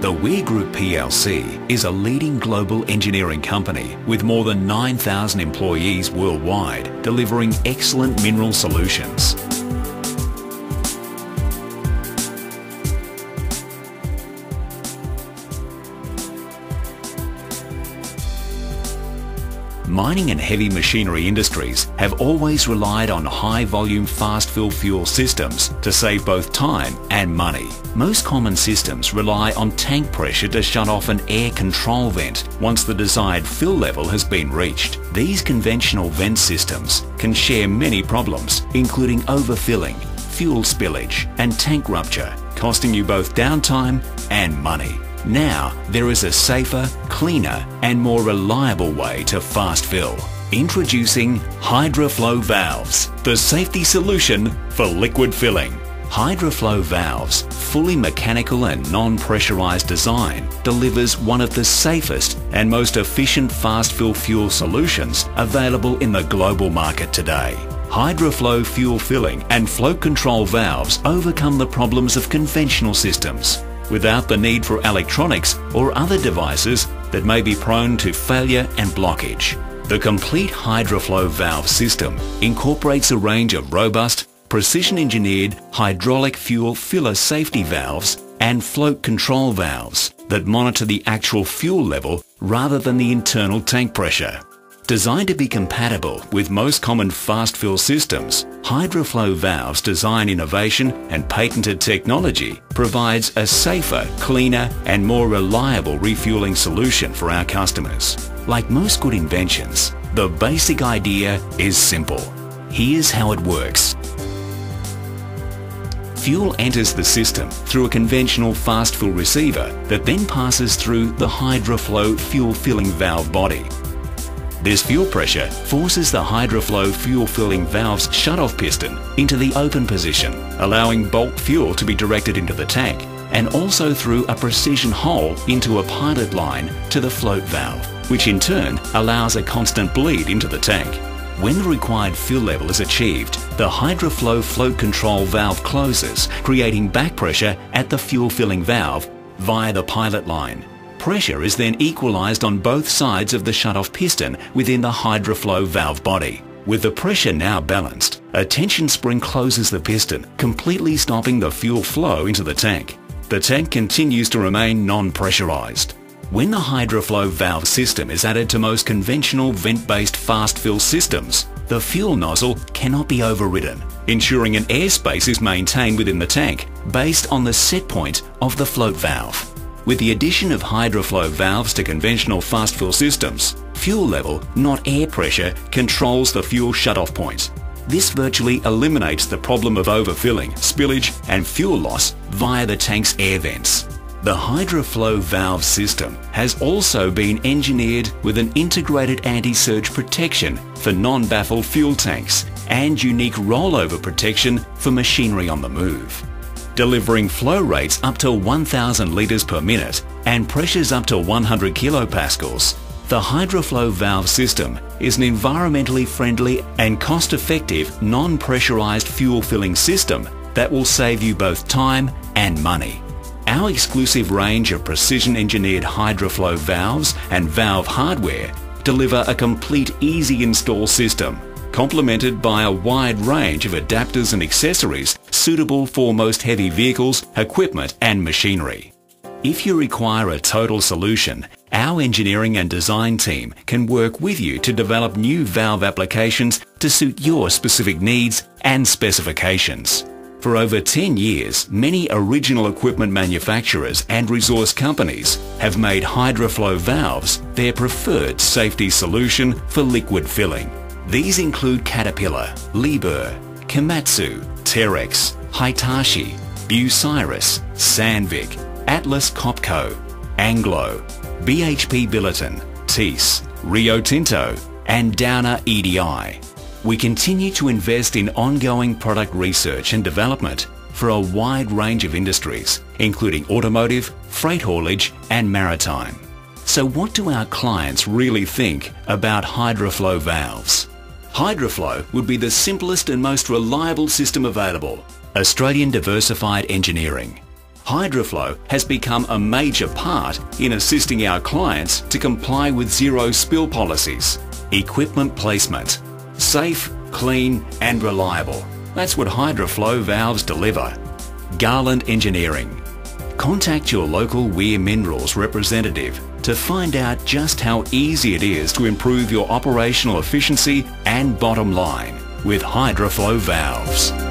The Weir Group plc is a leading global engineering company with more than 9,000 employees worldwide delivering excellent mineral solutions. Mining and heavy machinery industries have always relied on high volume fast fill fuel systems to save both time and money. Most common systems rely on tank pressure to shut off an air control vent once the desired fill level has been reached. These conventional vent systems can share many problems including overfilling, fuel spillage and tank rupture, costing you both downtime and money. Now there is a safer, cleaner and more reliable way to fast fill. Introducing Hydrau-Flo Valves, the safety solution for liquid filling. Hydrau-Flo Valves, fully mechanical and non-pressurized design, delivers one of the safest and most efficient fast fill fuel solutions available in the global market today. Hydrau-Flo fuel filling and float control valves overcome the problems of conventional systems without the need for electronics or other devices that may be prone to failure and blockage. The complete Hydrau-Flo valve system incorporates a range of robust, precision-engineered hydraulic fuel filler safety valves and float control valves that monitor the actual fuel level rather than the internal tank pressure. Designed to be compatible with most common fast fill systems, Hydrau-Flo Valves design innovation and patented technology provides a safer, cleaner and more reliable refueling solution for our customers. Like most good inventions, the basic idea is simple. Here's how it works. Fuel enters the system through a conventional fast fill receiver that then passes through the Hydrau-Flo fuel filling valve body this fuel pressure forces the Hydrau-Flo fuel filling valve's shut-off piston into the open position, allowing bulk fuel to be directed into the tank and also through a precision hole into a pilot line to the float valve, which in turn allows a constant bleed into the tank. When the required fill level is achieved, the Hydrau-Flo float control valve closes, creating back pressure at the fuel filling valve via the pilot line. Pressure is then equalised on both sides of the shut-off piston within the Hydrau-Flo valve body. With the pressure now balanced, a tension spring closes the piston, completely stopping the fuel flow into the tank. The tank continues to remain non-pressurised. When the Hydrau-Flo valve system is added to most conventional vent-based fast fill systems, the fuel nozzle cannot be overridden, ensuring an airspace is maintained within the tank based on the set point of the float valve. With the addition of Hydrau-Flo valves to conventional fast fill systems, fuel level, not air pressure, controls the fuel shutoff points. This virtually eliminates the problem of overfilling, spillage and fuel loss via the tank's air vents. The Hydrau-Flo valve system has also been engineered with an integrated anti-surge protection for non-baffle fuel tanks and unique rollover protection for machinery on the move delivering flow rates up to 1000 litres per minute and pressures up to 100 kilopascals. The Hydrau-Flo valve system is an environmentally friendly and cost-effective non-pressurised fuel filling system that will save you both time and money. Our exclusive range of precision-engineered Hydrau-Flo valves and valve hardware deliver a complete easy install system complemented by a wide range of adapters and accessories suitable for most heavy vehicles, equipment and machinery. If you require a total solution, our engineering and design team can work with you to develop new valve applications to suit your specific needs and specifications. For over 10 years, many original equipment manufacturers and resource companies have made Hydrau-Flo valves their preferred safety solution for liquid filling. These include Caterpillar, Liebherr, Komatsu, Terex, Hitachi, Bucyrus, Sandvik, Atlas Copco, Anglo, BHP Billiton, Thiess, Rio Tinto and Downer EDI. We continue to invest in ongoing product research and development for a wide range of industries, including automotive, freight haulage and maritime. So what do our clients really think about Hydrau-Flo valves? Hydrau-Flo would be the simplest and most reliable system available. Australian Diversified Engineering. Hydrau-Flo has become a major part in assisting our clients to comply with zero spill policies. Equipment placement. Safe, clean and reliable. That's what Hydrau-Flo valves deliver. Garland Engineering. Contact your local Weir Minerals representative to find out just how easy it is to improve your operational efficiency and bottom line with Hydrau-Flo valves.